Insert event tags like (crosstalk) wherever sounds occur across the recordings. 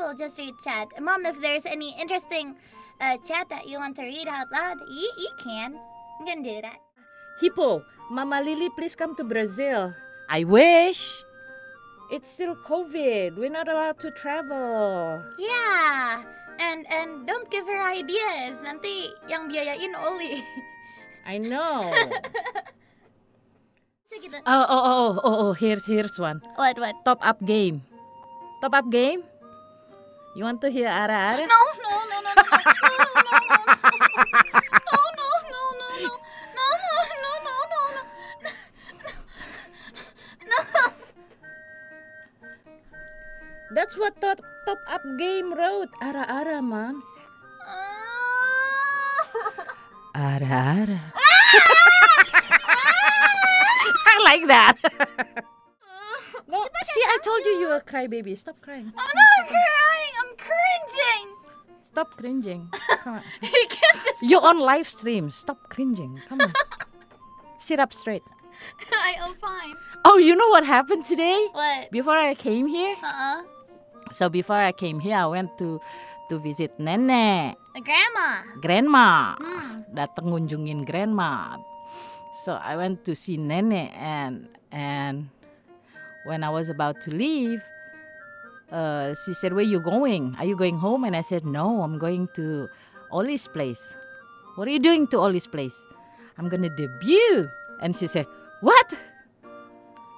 we'll just read chat. Mom, if there's any interesting uh, chat that you want to read out loud, you, you can. You can do that. Hippo, Mama Lillie, please come to Brazil. I wish. It's still COVID. We're not allowed to travel. Yeah. And and don't give her ideas. Nanti yang biayain Ollie. I know. (laughs) Oh, oh, oh, oh, oh, oh, here's here's one. What what? Top up game. Top up game? You want to hear Ara Ara? No, no, no, no, no, no, no, no, no, no, no, no, no, no, no, no, no, no. no, That's what top, top up game wrote. Ara Ara, mom. Ara Ara. I like that. See, I told you you're a crybaby. Stop crying. Oh no I'm not crying. I'm cringing. Stop cringing. Come on. (laughs) You can't just. You're on live stream. Stop cringing. Come on. (laughs) Sit up straight. (laughs) I am fine. Oh, you know what happened today? What? Before I came here, Uh-uh. so before I came here, I went to to visit nenek, Grandma. grandma. Hmm. Datang ngunjungin grandma. So I went to see nenek and and when I was about to leave, uh, she said, "Where you going? Are you going home?" And I said, "No, I'm going to Ollie's place." What are you doing to Ollie's place? I'm gonna debut. And she said, "What?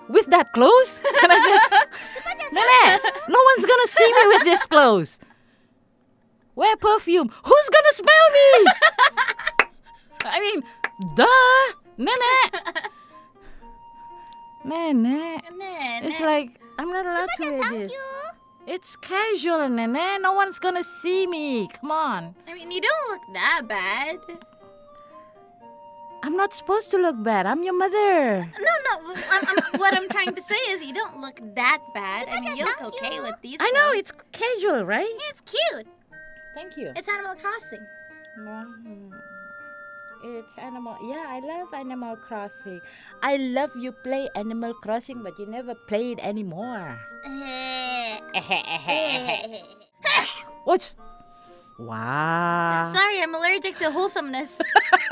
With that clothes?" (laughs) And I said, (laughs) "Nenek, no one's gonna see me with this clothes. Wear perfume. Who's gonna smell me?" (laughs) I mean, duh, nenek. Nenek. Nenek. It's like I'm not allowed to wear this. It's casual, nenek. No one's gonna see me. Come on. I mean, you don't look that bad. I'm not supposed to look bad. I'm your mother. No, no. I'm, I'm, what I'm trying to say is you don't look that bad. I mean, you look okay with these. I know clothes. it's casual, right? It's cute. Thank you. It's Animal Crossing. Mhm. It's Animal. Yeah, I love Animal Crossing. I love you play Animal Crossing, but you never play it anymore. (laughs) what? Wow. Sorry, I'm allergic to wholesomeness. (laughs)